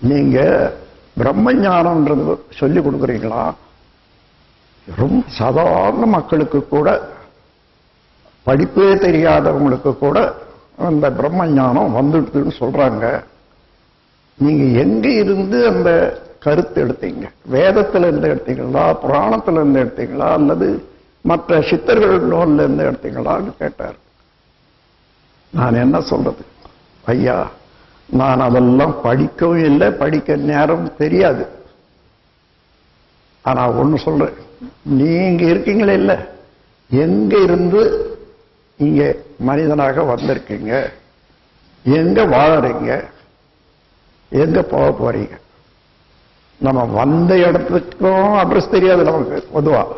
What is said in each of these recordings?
நீங்க பிரம்ம ஞானம்ன்றது சொல்லி கொடுக்குறீங்களா? ரொம்ப சாதாரண மக்களுக்கு கூட படிப்பே தெரியாதவங்களுக்கு கூட அந்த பிரம்ம ஞானம் வந்துடுதுன்னு சொல்றாங்க. நீங்க எங்க இருந்து அந்த கருத்து எடுத்தீங்க? வேதத்துல இருந்து எடுத்தீங்களா? புராணத்துல இருந்து எடுத்தீங்களா? அல்லது மற்ற சித்தர்கள் நூல்ல இருந்து எடுத்தீங்களான்னு கேட்டார். நான் என்ன சொல்றது? ஐயா நான் அதெல்லாம் படிக்கவும் இல்லை படிக்க நேரம் தெரியாது. ஆனா ஒண்ணு சொல்றேன் நீங்க இருக்கீங்களே இல்லை எங்க இருந்து இங்க மனிதனாக வந்திருக்கீங்க எங்க வாழறீங்க எங்க போக போகிறீங்க நம்ம வந்த இடத்துக்கும் அட்ரஸ் தெரியாது நமக்கு பொதுவாக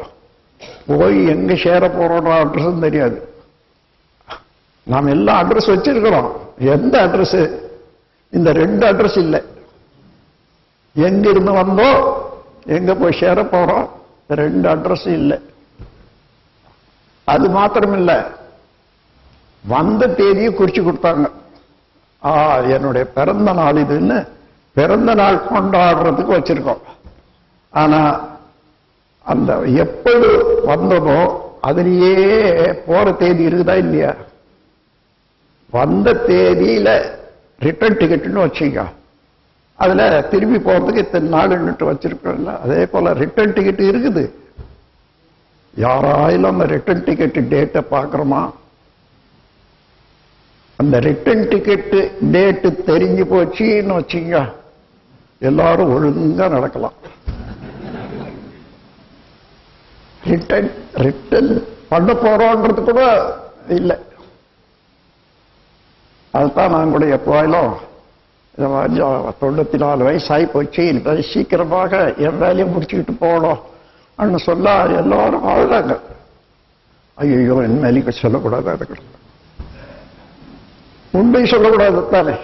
போய் எங்க சேர போறோம்ன்ற அட்ரஸும் தெரியாது. நாம் எல்லாம் அட்ரஸ் வச்சிருக்கிறோம். எந்த அட்ரஸ்ஸு இந்த ரெண்டு அட்ரஸ் இல்லை. எங்க இருந்து வந்தோம் எங்க போய் சேர போறோம் ரெண்டு அட்ரஸ் இல்லை. அது மாத்திரம் வந்த தேதியை குறிச்சு கொடுத்தாங்க. ஆ என்னுடைய பிறந்த நாள் இதுன்னு பிறந்த நாள் கொண்டாடுறதுக்கு வச்சிருக்கோம். ஆனா அந்த எப்பொழுது வந்ததோ அதுலயே போற தேதி இருக்குதா இல்லையா? வந்த தேதியில ரிட்டர்ன் டிக்கெட்டுன்னு வச்சுங்க. அதில் திரும்பி போகிறதுக்கு இத்தனை நாள் வச்சுருக்கோம்ல அதே போல் ரிட்டர்ன் டிக்கெட் இருக்குது. யாராயிலும் அந்த ரிட்டர்ன் டிக்கெட் டேட்டை பார்க்குறோமா? அந்த ரிட்டர்ன் டிக்கெட்டு டேட்டு தெரிஞ்சு போச்சுன்னு வச்சுங்க. எல்லாரும் ஒழுங்காக நடக்கலாம். ரிட்டர்ன் ரிட்டர்ன் பண்ண போகிறோன்றது கூட இல்லை. அதுதான் நான் கூட எப்போயிலும் இந்த மாதிரி தொண்ணூத்தி நாலு வயசு போச்சு. இந்த சீக்கிரமாக என் வேலையை முடிச்சுக்கிட்டு போகணும் அப்படின்னு சொல்ல எல்லாரும் வாழ்றாங்க. ஐயோ என் வேலைக்கு சொல்லக்கூடாது அதுக்கு? உண்மை சொல்லக்கூடாது தானே?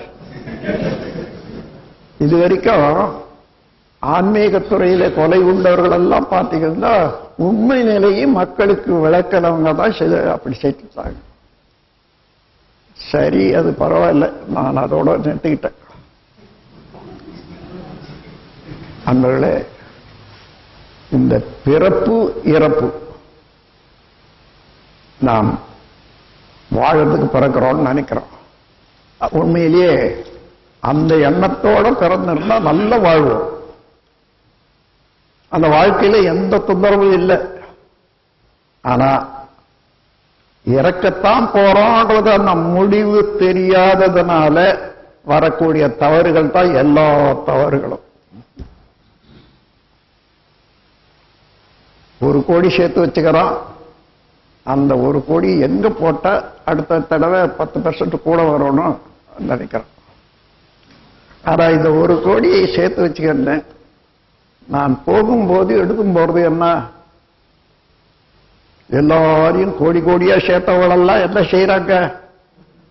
இது வரைக்கும் ஆன்மீகத்துறையில கொலை உள்ளவர்கள் எல்லாம் பார்த்தீங்கன்னா உண்மை நிலையை மக்களுக்கு விளக்கிறவங்க தான் அப்படி செய்துட்டாங்க சரி அது பரவாயில்ல. நான் அதோட நிறுத்திக்கிட்டேன். அன்பர்களே இந்த பிறப்பு இறப்பு நாம் வாழறதுக்கு பிறக்கிறோம்னு நினைக்கிறோம். உண்மையிலேயே அந்த எண்ணத்தோட பிறந்திருந்தா நல்ல வாழ்வோம். அந்த வாழ்க்கையில எந்த தொந்தரவும் இல்லை. ஆனா இறக்கத்தான் போறோன்றது அந்த முடிவு தெரியாததுனால வரக்கூடிய தவறுகள் தான் எல்லா தவறுகளும். ஒரு கோடி சேர்த்து வச்சுக்கிறோம் அந்த ஒரு கோடி எங்க போட்டா அடுத்த தடவை பத்து பெர்சன்ட் கூட வரணும் நினைக்கிறோம் ஆனா இந்த ஒரு கோடியை சேர்த்து வச்சுக்கிறேன் நான் போகும்போது எடுக்கும் போறது என்ன? எல்லாரையும் கோடி கோடியா சேர்த்தவங்களெல்லாம் என்ன செய்யறாங்க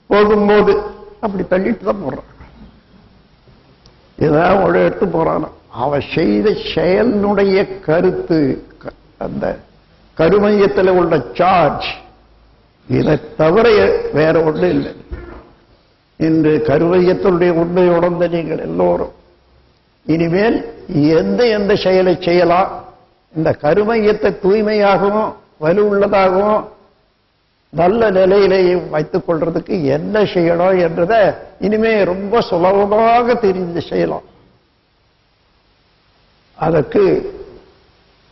போகும்போது அப்படி தள்ளிட்டு தான் போடுறாங்க இதான் ஒரு எடுத்து போறான்? அவன் செய்த செயலினுடைய கருத்து அந்த கருமையத்தில் உள்ள சார்ஜ் இதை தவிர வேற ஒன்றும் இல்லை. இன்று கருமையத்தினுடைய உண்மை உணர்ந்த நீங்கள் எல்லோரும் இனிமேல் எந்த எந்த செயலை செய்யலாம்? இந்த கருமையத்தை தூய்மையாகவும் வலுவுள்ளதாகவும் நல்ல நிலையிலையும் வைத்துக் கொள்றதுக்கு என்ன செய்யணும் என்றதை இனிமே ரொம்ப சுலபமாக தெரிந்து செய்யலாம். அதற்கு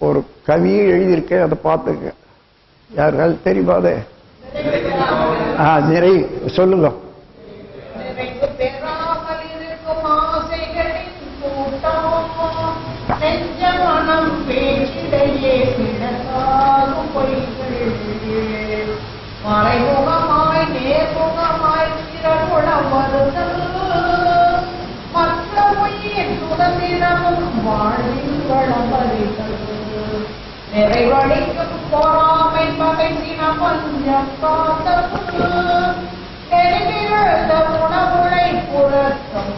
ஒரு கவியை எழுதியிருக்கேன் அதை பார்த்துக்க யாருக்காவது தெரியுமா ஆ நிறை சொல்லுங்க. நிறைவழிக்கும் உணவுளை புழக்கம்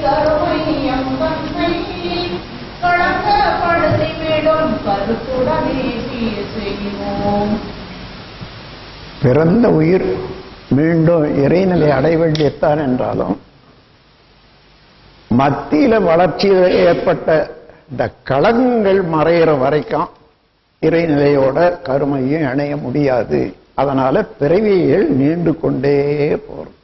கருமையம் தன்னை கருத்துடனே செய்வோம் பிறந்த உயிர் மீண்டும் இறைநிலை அடைய வேண்டியத்தான் என்றாலும் மத்தியில வளர்ச்சியில் ஏற்பட்ட இந்த களங்கள் மறையிற வரைக்கும் இறைநிலையோட கருமையும் இணைய முடியாது. அதனால பிறவியல் நீண்டு கொண்டே போறோம்.